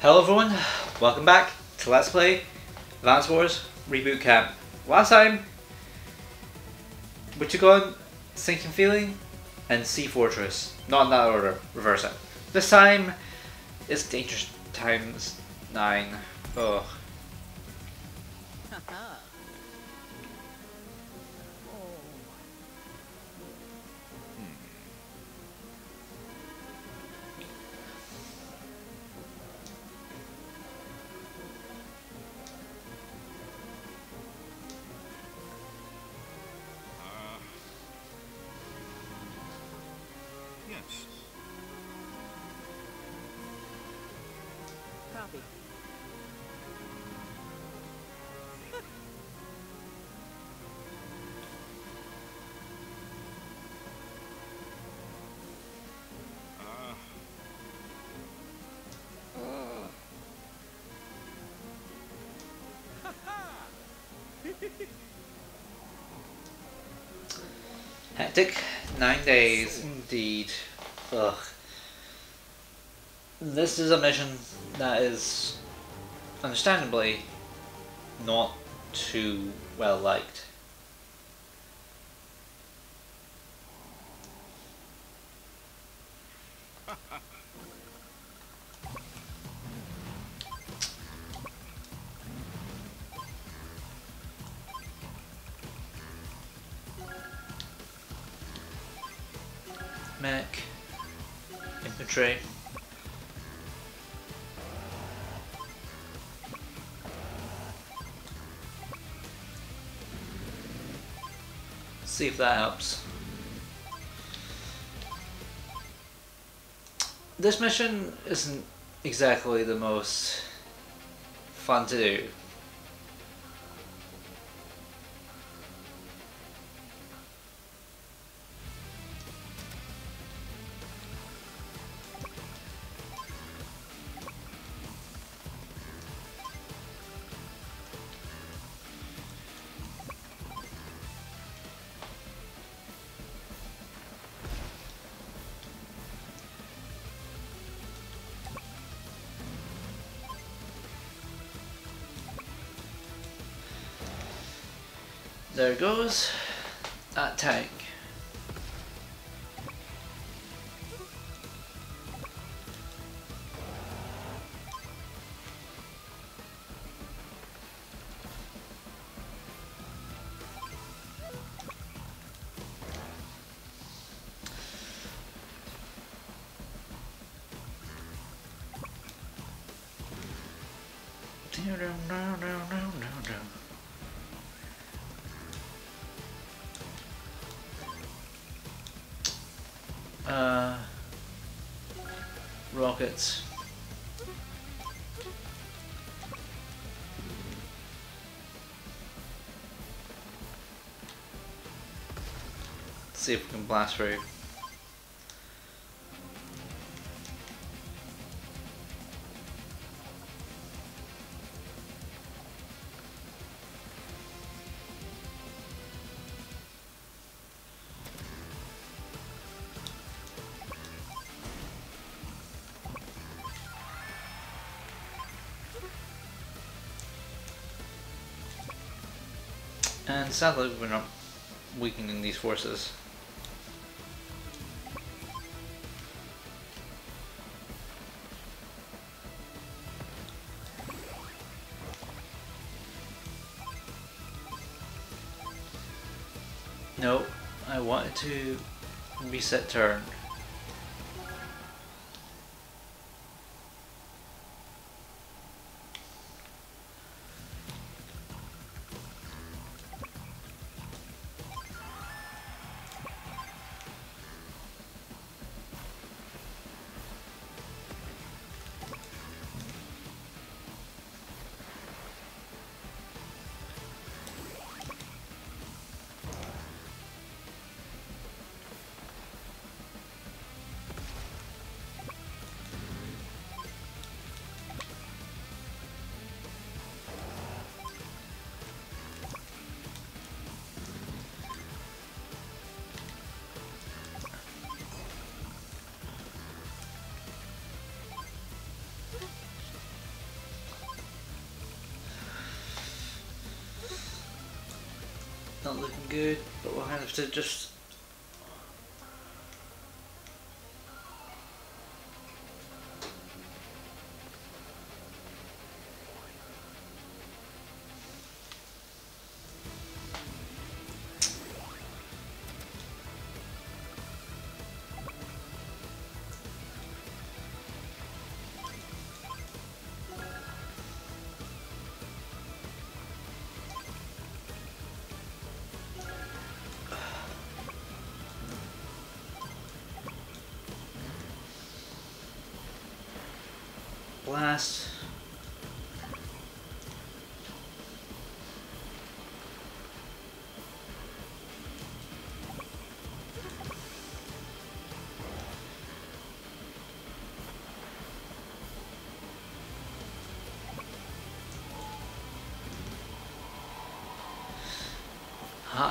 Hello everyone, welcome back to Let's Play Advance Wars Reboot Camp. Last time, we took on Sinking Feeling and Sea Fortress. Not in that order, reverse it. This time, it's Dangerous Times 9. Oh. Hectic nine days indeed. Ugh. This is a mission that is understandably not too well liked. Mech, infantry. See if that helps. This mission isn't exactly the most fun to do. There goes uh, that tank. See if we can blast through. And sadly, we're not weakening these forces. To reset turn. Not looking good, but we'll have to just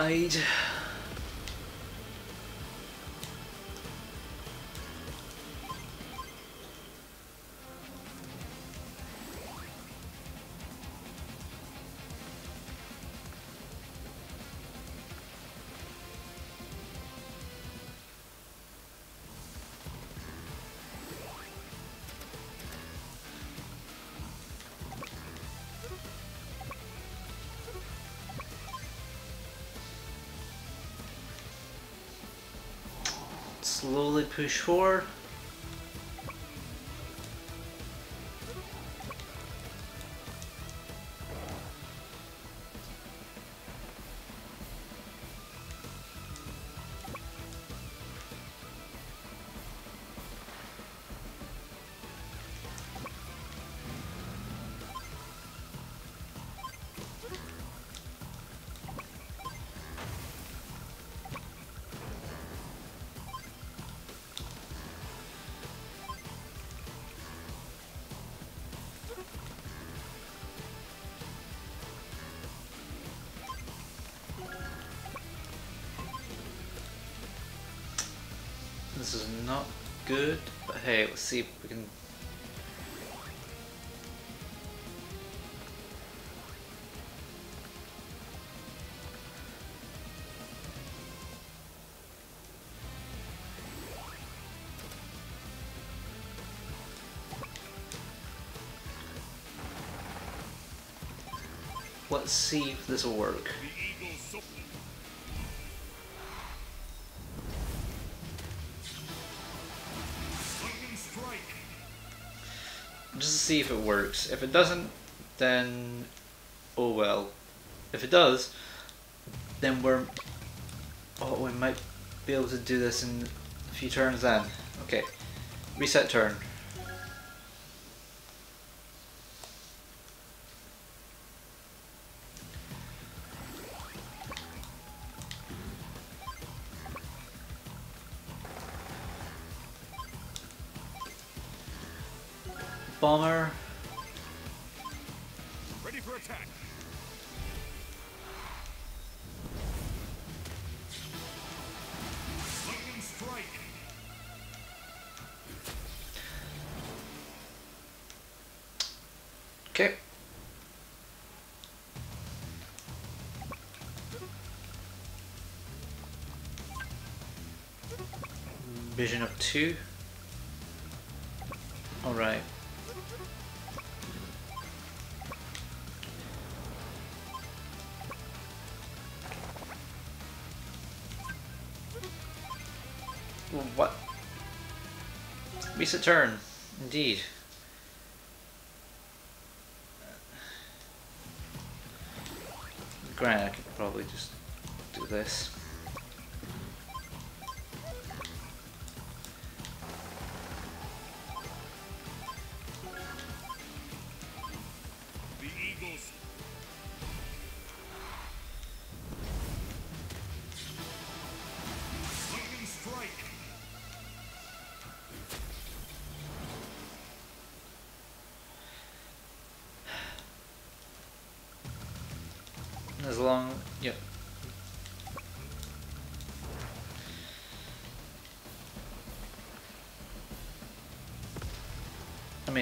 Hide. Slowly push forward. See if this will work. Just to see if it works. If it doesn't, then oh well. If it does, then we're oh we might be able to do this in a few turns then. Okay, reset turn. Bomber. Ready for attack. Okay. Vision of two. Reset turn. Indeed.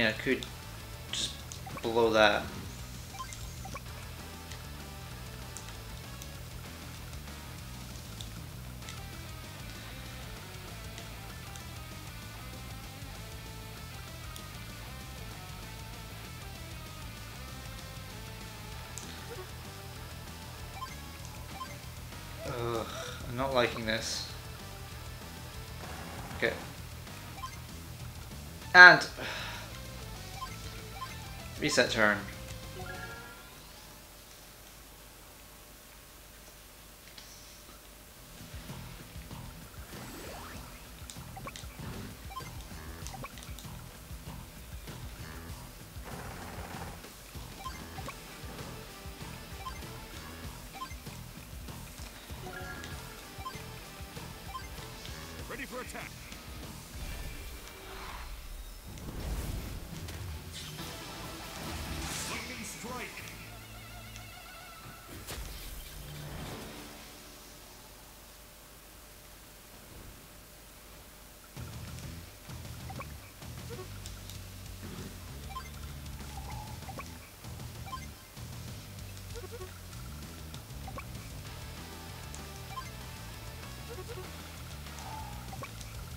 Mean, I could just blow that. Reset turn.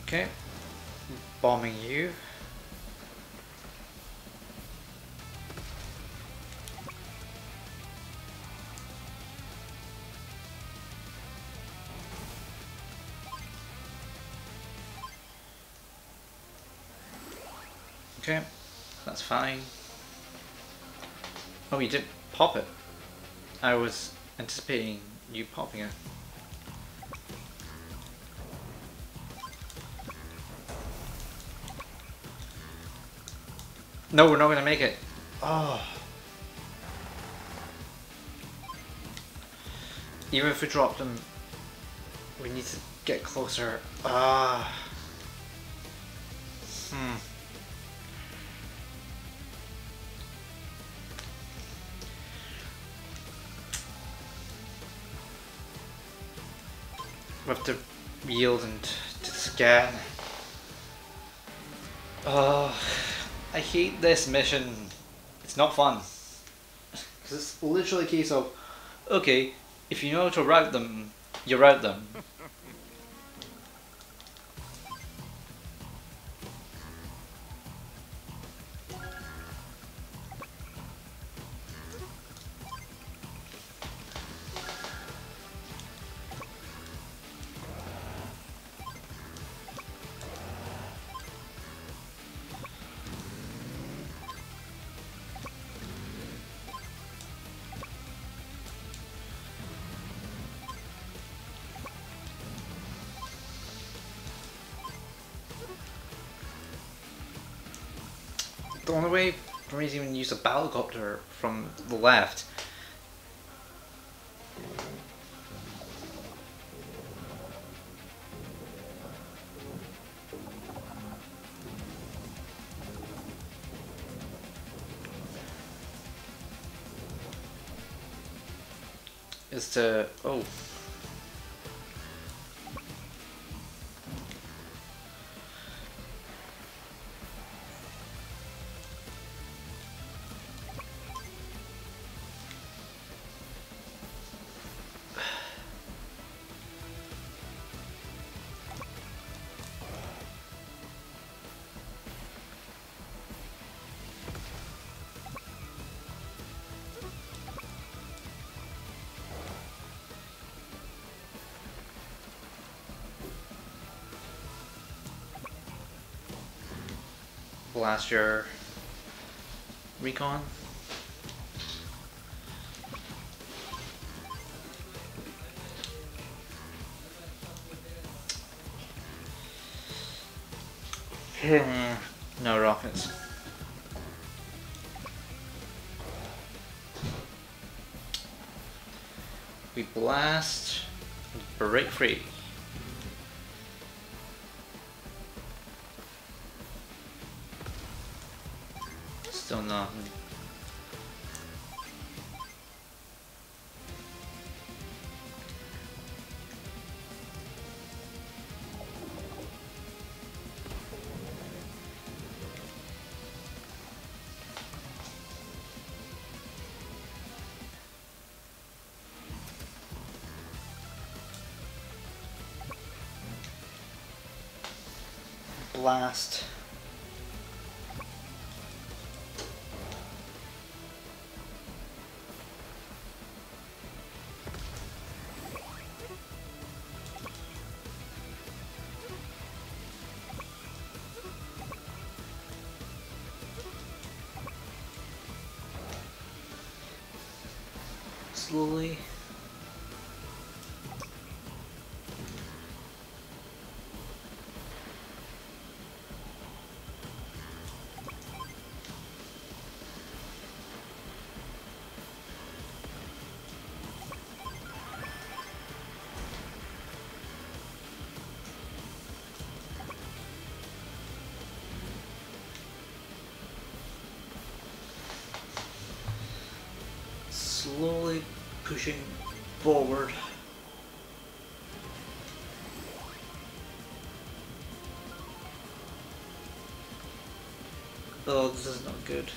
Okay. Bombing you. Okay, that's fine. Oh, you did pop it. I was anticipating you popping it. No, we're not gonna make it. Oh. Even if we drop them, we need to get closer. Ah. Hmm. We have to yield and to scan. Oh, I hate this mission. It's not fun. Because it's literally a case of, okay, if you know how to route them, you route them. The only way for me to even use a battlecopter from the left blast year recon. Hmm, no rockets. We blast, break free. Blast. Oh, this is not good.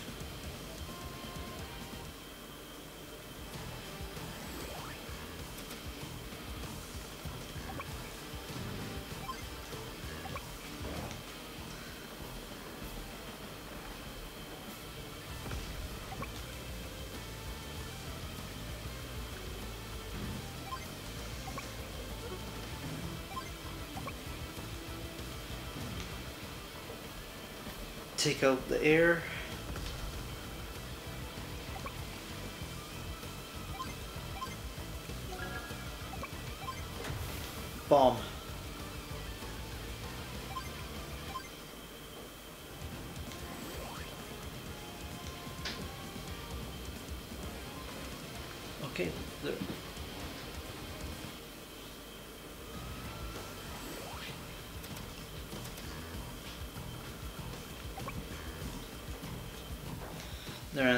Take out the air.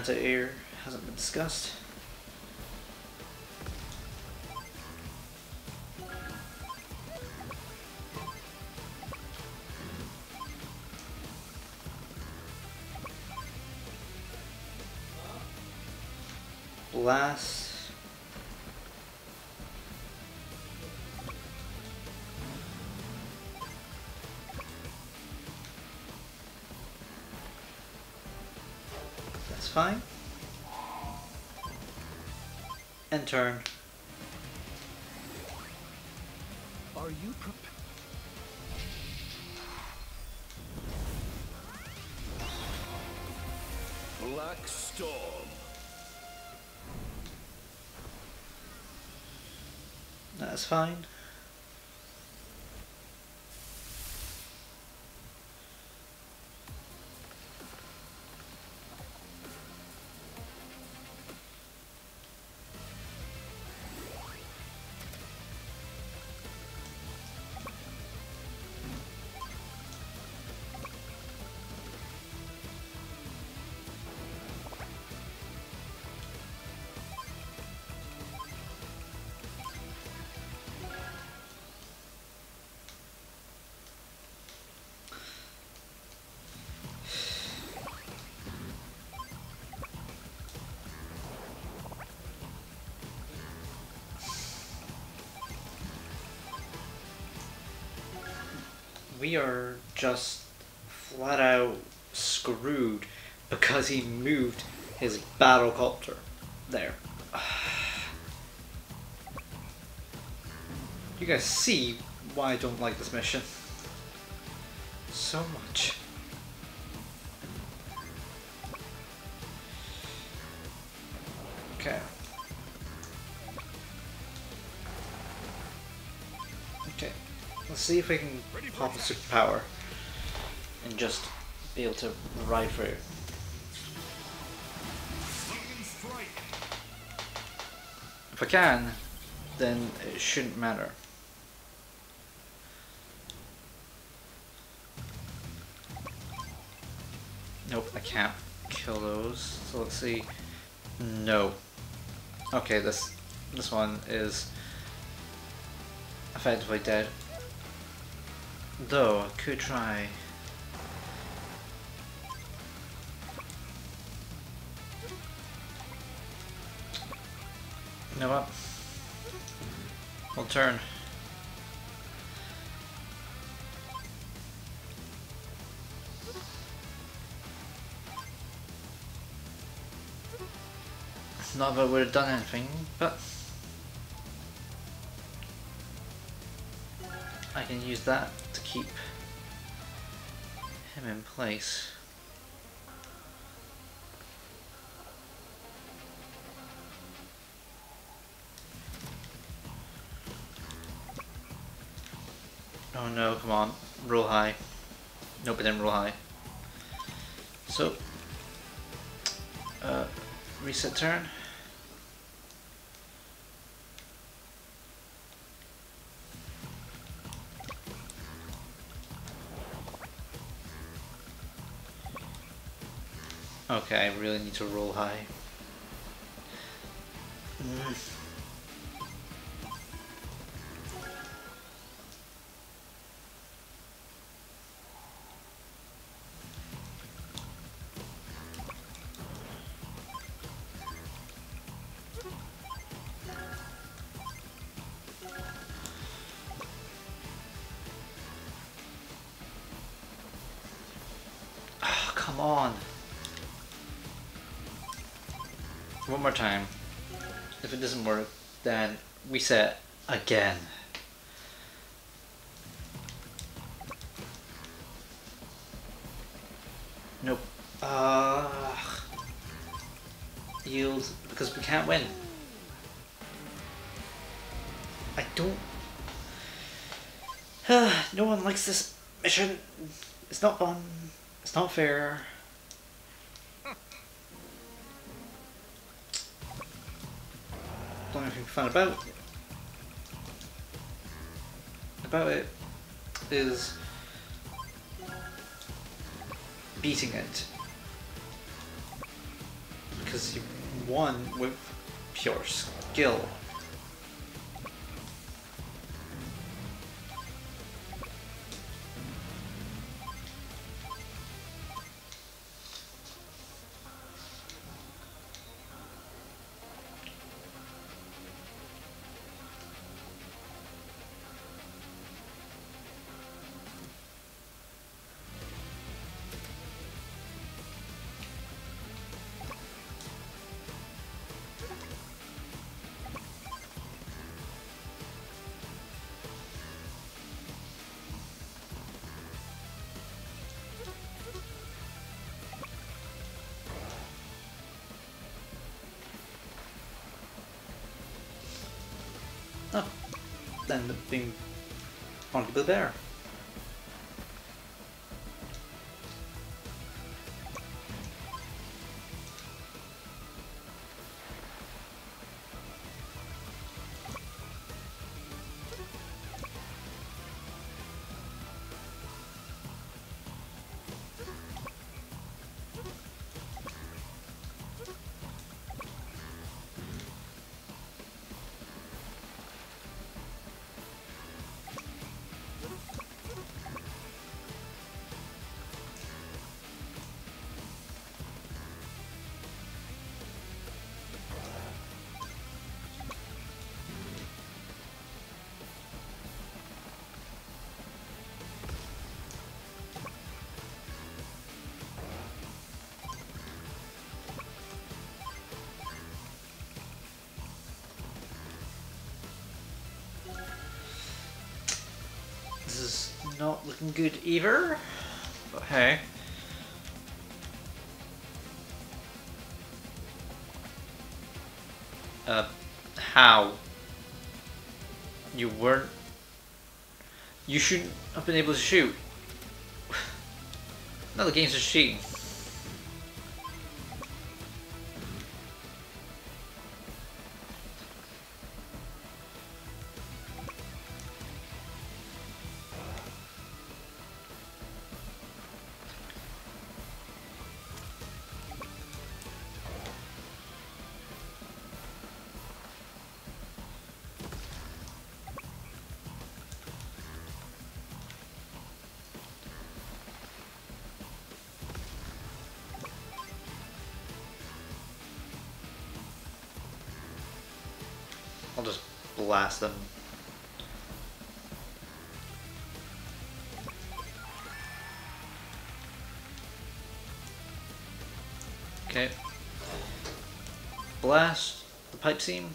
Their anti-air hasn't been discussed. Fine. And turn. Are you prepared? Black Storm. That's fine. We are just flat out screwed because he moved his battle copter there. You guys see why I don't like this mission so much. See if we can pop a superpower and just be able to ride through. If I can, then it shouldn't matter. Nope, I can't kill those. So let's see. No. Okay, this this one is effectively dead. Though I could try. You know what? I'll turn. Not that would have done anything, but I can use that to keep him in place. Oh no, come on. Roll high. Nope, it didn't roll high. So, uh, reset turn. Okay, I really need to roll high. Ah, come on. One more time. If it doesn't work, then reset again. Nope. Uh, yield because we can't win. I don't. no one likes this mission. It's not fun. It's not fair. Fun about about it is beating it because you won with pure skill. The being Monkey Bill Bear. Good either. But hey. Uh, how? You weren't. You shouldn't have been able to shoot. Now the game's a cheating. Blast them. Okay. Blast the pipe seam.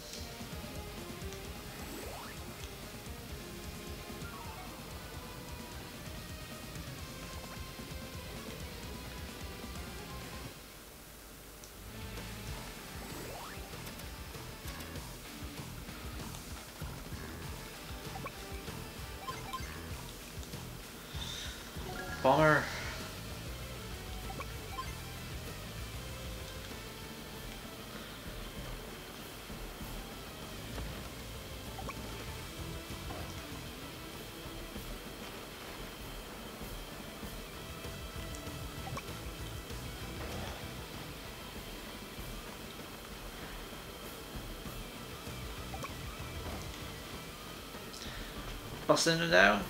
Busting it down.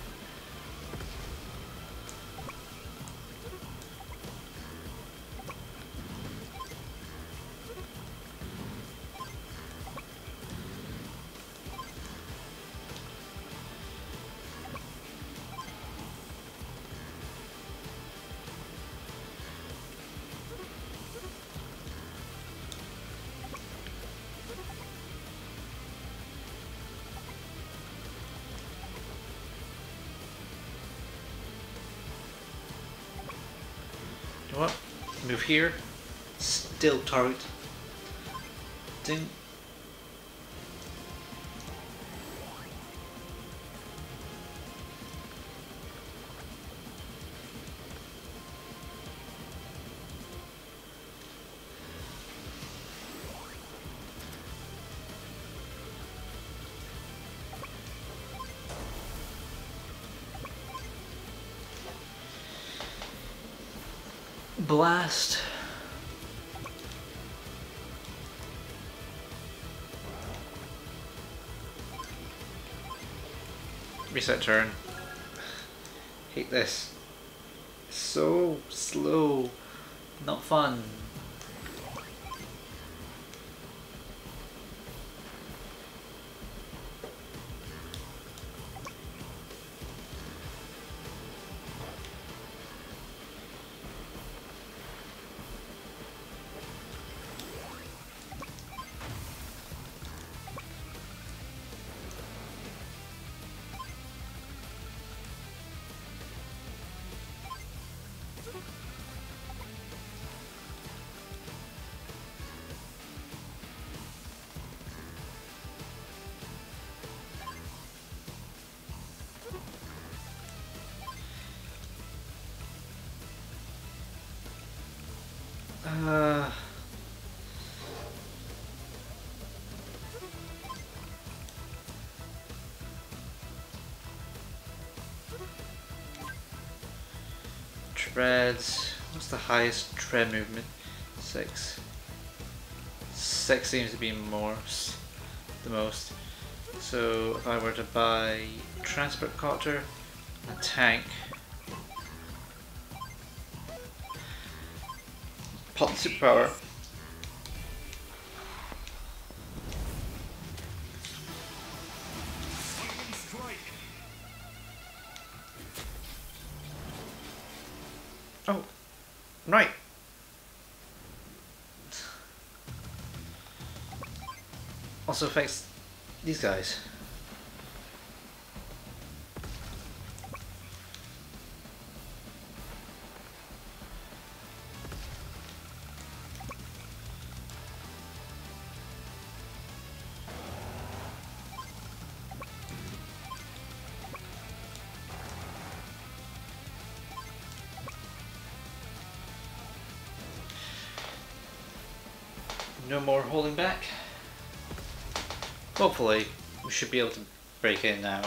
Here. Still target. Ding. Blast. Reset turn. Hate this. So slow. Not fun. Uh, treads. What's the highest tread movement? Six. Six seems to be more the most. So if I were to buy transport copter, a tank, superpower. Oh, right. Also affects these guys. No more holding back. Hopefully, we should be able to break in now.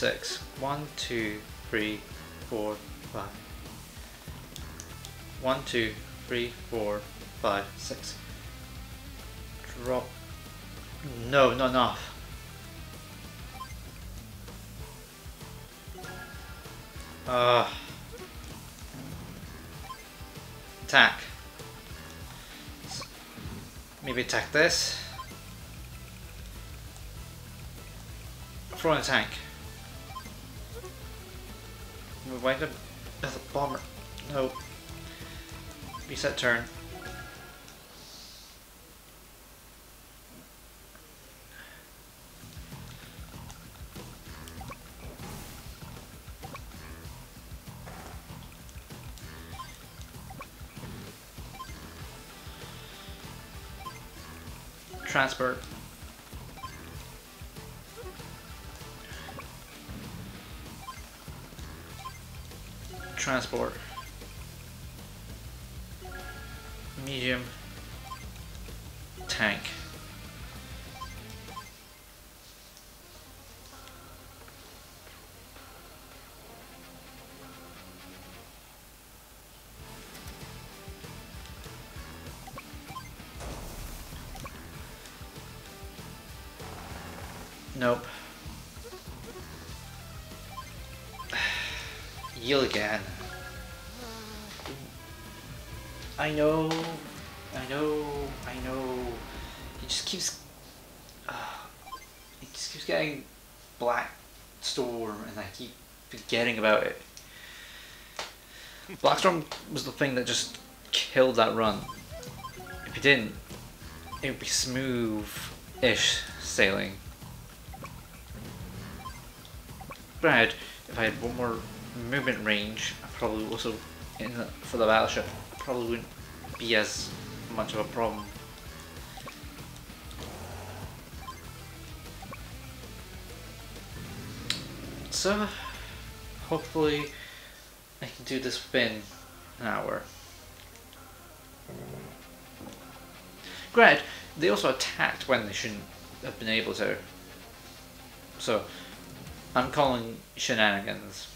Six. One, two, three, four, five. One, two, three, four, five, six. Drop. No, not enough. Ah. attack. Maybe attack this. Throw in a tank. We wind up as a bomber. No. Reset turn. Transport. Transport. Medium. Tank. About it. Blackstorm was the thing that just killed that run. If he didn't, it would be smooth-ish sailing. Granted, if I had one more movement range, I probably also in the, for the battleship probably wouldn't be as much of a problem. So, hopefully, I can do this within an hour. Granted, they also attacked when they shouldn't have been able to. So, I'm calling shenanigans.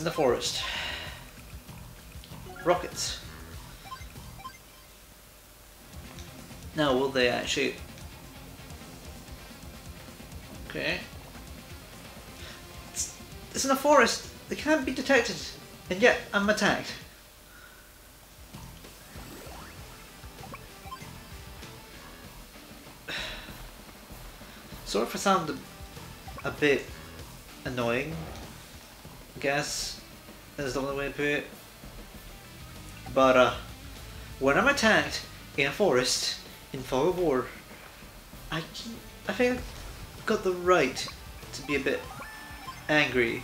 In the forest. Rockets. Now, will they actually... Okay. It's, it's in a forest. They can't be detected. And yet, I'm attacked. Sorry I sound a, a bit annoying. I guess is the only way to put it. But uh, when I'm attacked in a forest in fog of war, I I think I've got the right to be a bit angry.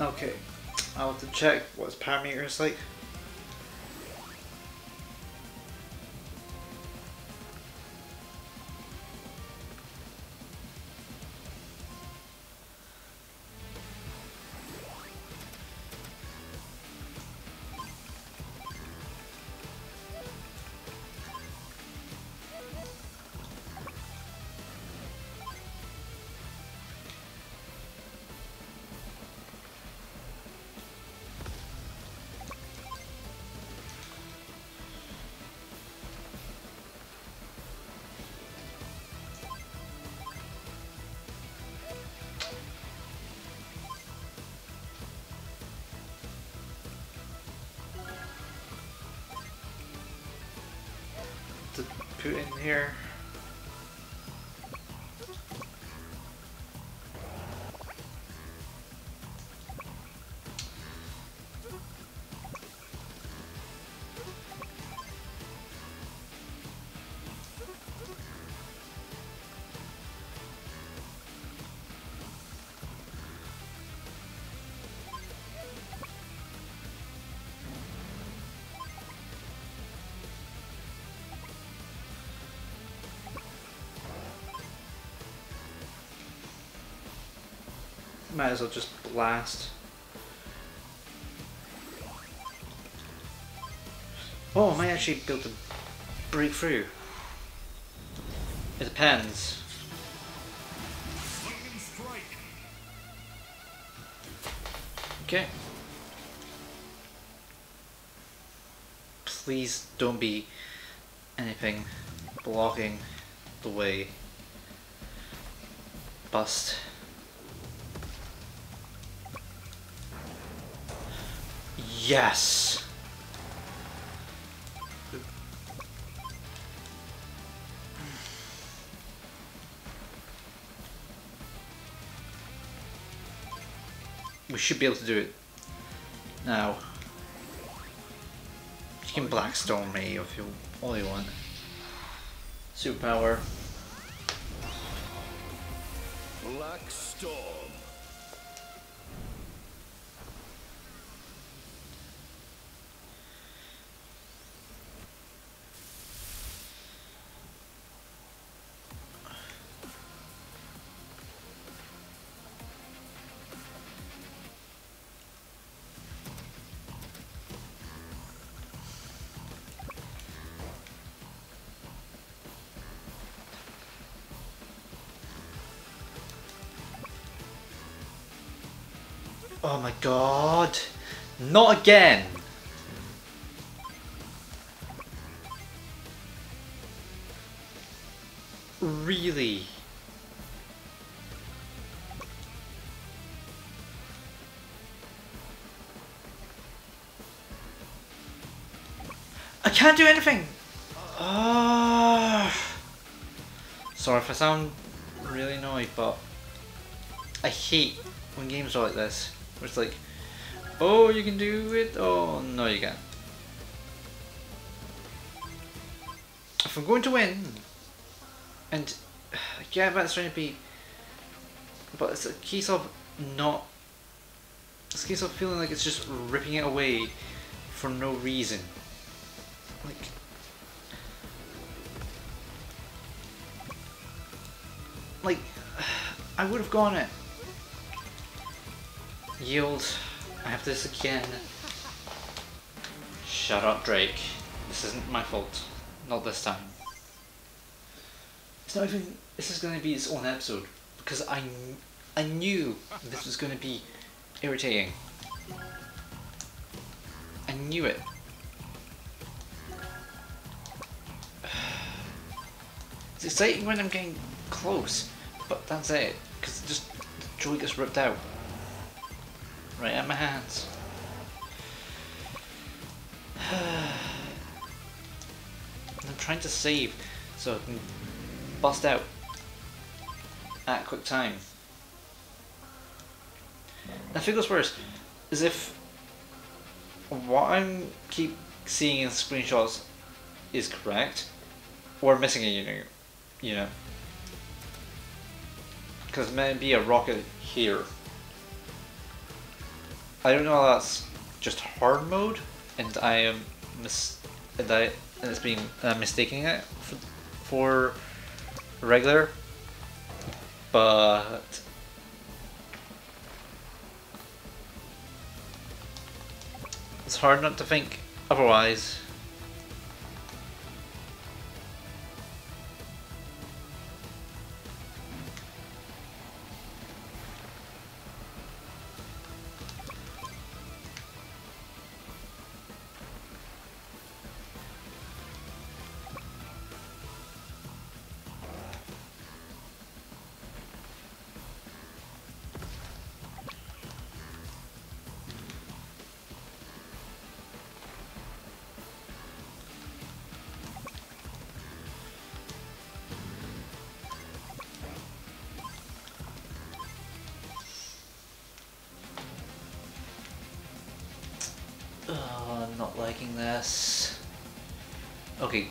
Okay, I'll have to check what his parameters like. Might as well just blast. Oh, I might actually be able to break through. It depends. Okay. Please don't be anything blocking the way. Bust. Yes! We should be able to do it now. You can Black Storm me if you you want. Superpower. Black storm. My god! Not again! Really? I can't do anything! Ah. Sorry if I sound really annoyed, but I hate when games are like this. It's like, oh, you can do it. Oh, no, you can't. If I'm going to win, and yeah, that's trying to be, but it's a case of not. It's a case of feeling like it's just ripping it away for no reason. Like. Like, I would have gone it. Yield. I have this again. Shut up, Drake. This isn't my fault. Not this time. It's not even. This is going to be its own episode because I, I knew this was going to be irritating. I knew it. It's exciting when I'm getting close, but that's it. Because just the joy gets ripped out right at my hands. I'm trying to save so I can bust out at quick time. I think worse is if what I'm keep seeing in screenshots is correct, or missing a unit, you know. Because it may be a rocket here. I don't know if that's just hard mode, and I am mis- and I and it's being uh, mistaking it for, for regular, but it's hard not to think otherwise.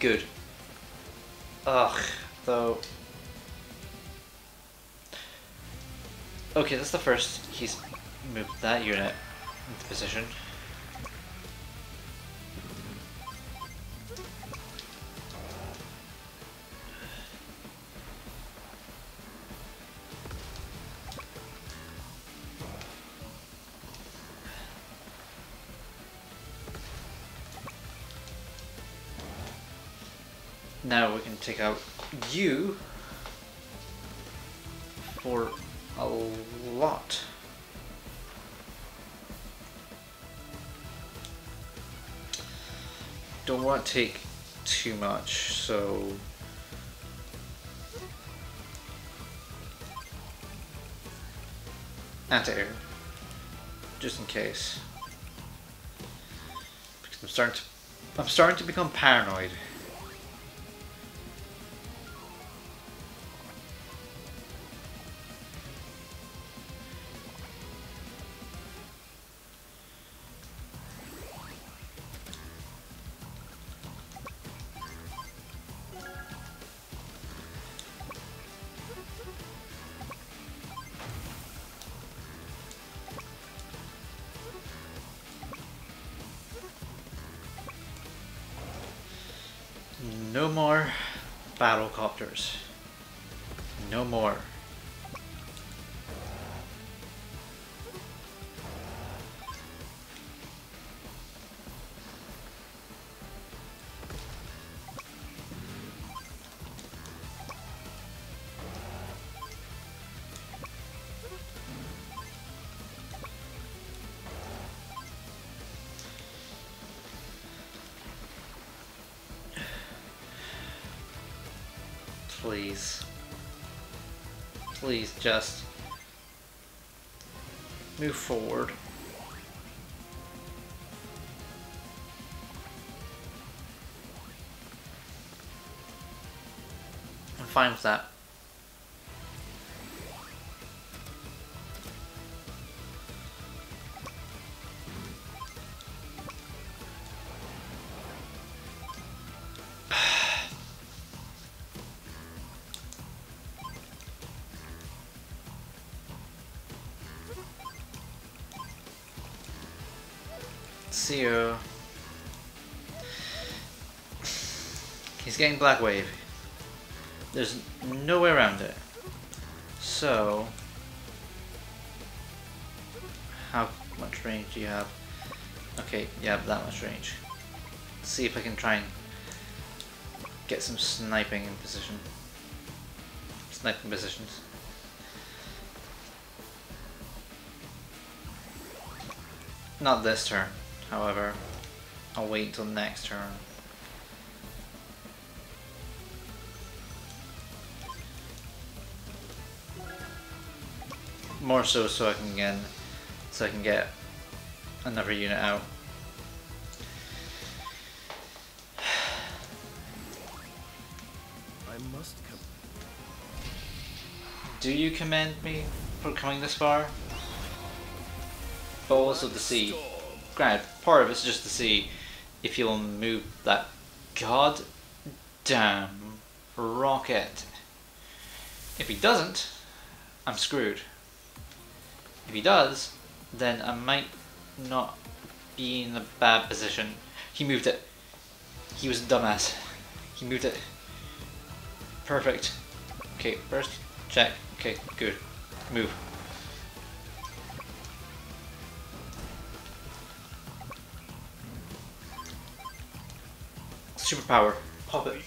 Good. Ugh, though. Okay, that's the first he's moved that unit into position. Now we can take out you for a lot. Don't want to take too much, so anti-air, just in case. Because I'm starting to, I'm starting to become paranoid. Please. Please just move forward. I'm fine with that. Black Wave. There's no way around it. So, how much range do you have? Okay, you have that much range. Let's see if I can try and get some sniping in position. Sniping positions. Not this turn, however. I'll wait until next turn. More so so I can get so I can get another unit out. I must come. Do you commend me for coming this far? Balls of the sea. Granted, part of it's just to see if you'll move that god damn rocket. If he doesn't, I'm screwed. If he does, then I might not be in a bad position. He moved it. He was a dumbass. He moved it. Perfect. Okay, first check. Okay, good. Move. Superpower. Pop it.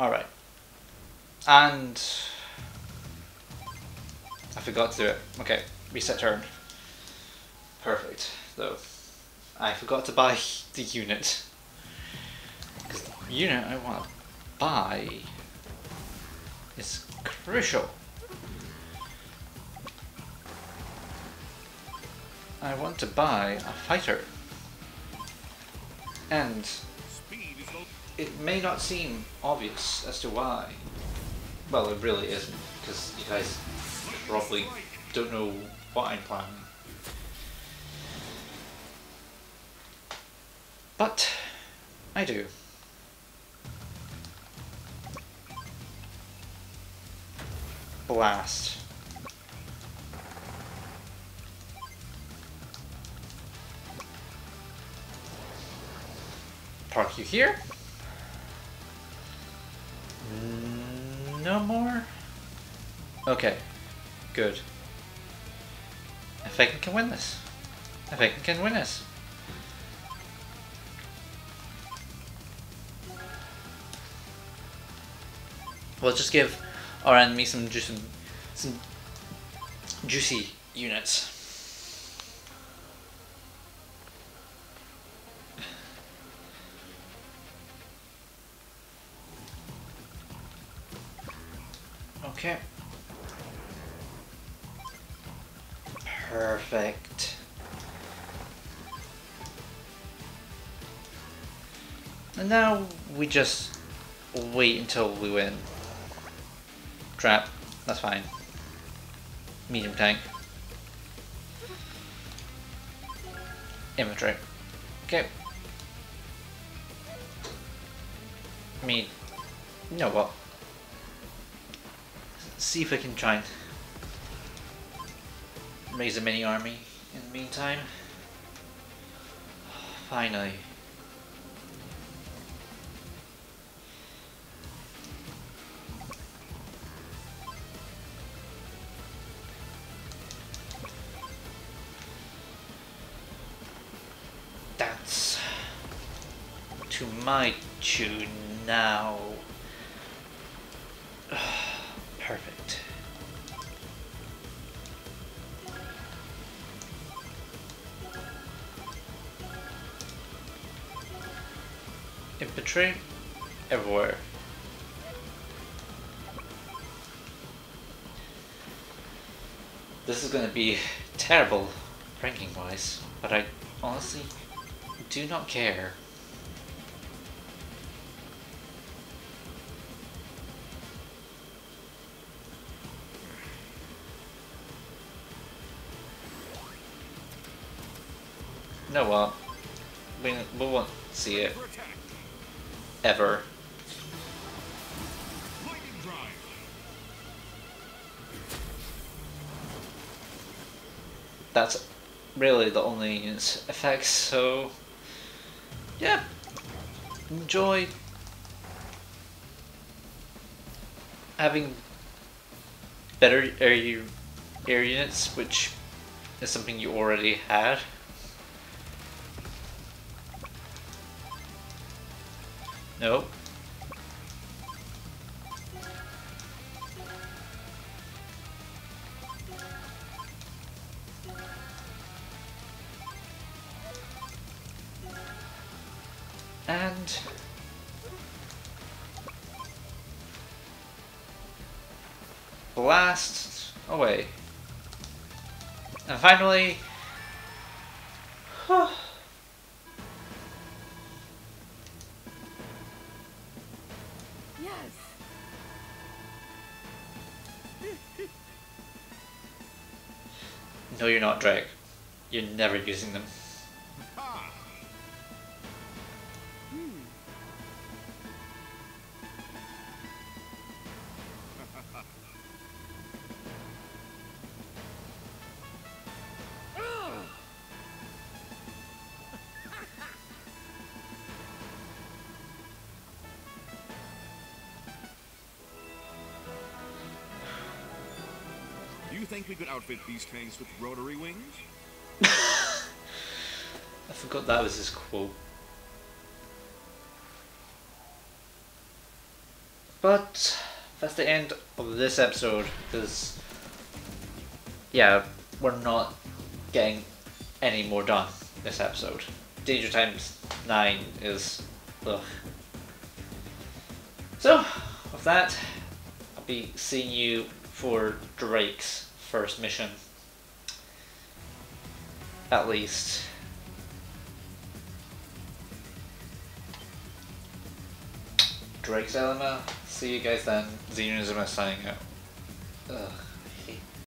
Alright. And I forgot to do it. Okay, reset turn. Perfect. Though I forgot to buy the unit. Because the unit I want to buy is crucial. I want to buy a fighter. And. It may not seem obvious as to why. Well, it really isn't, because you guys probably don't know what I'm planning. But I do. Blast. Park you here. No more? Okay. Good. I think I can win this. I think I can win this. We'll just give our enemy some juicy, some juicy units. Okay. Perfect. And now we just wait until we win. Trap, that's fine. Medium tank. Infantry. Okay. I mean, you know what? See if I can try and raise a mini army in the meantime. Finally. That's to my tune now. Perfect. Infantry everywhere. This is going to be terrible ranking wise, but I honestly do not care. Know what? We, we won't see it. Ever. That's really the only effects, so... Yeah. Enjoy having better er, air, air units, which is something you already had. Blast away. And finally, yes. No, you're not, Drake. You're never using them. Outfit these tanks with rotary wings? I forgot that was his quote. But that's the end of this episode because yeah, we're not getting any more done this episode. Danger Times 9 is ugh. So, with that, I'll be seeing you for Drake's first mission. At least. Drake's LML. See you guys then. Xeno Inazuma signing out.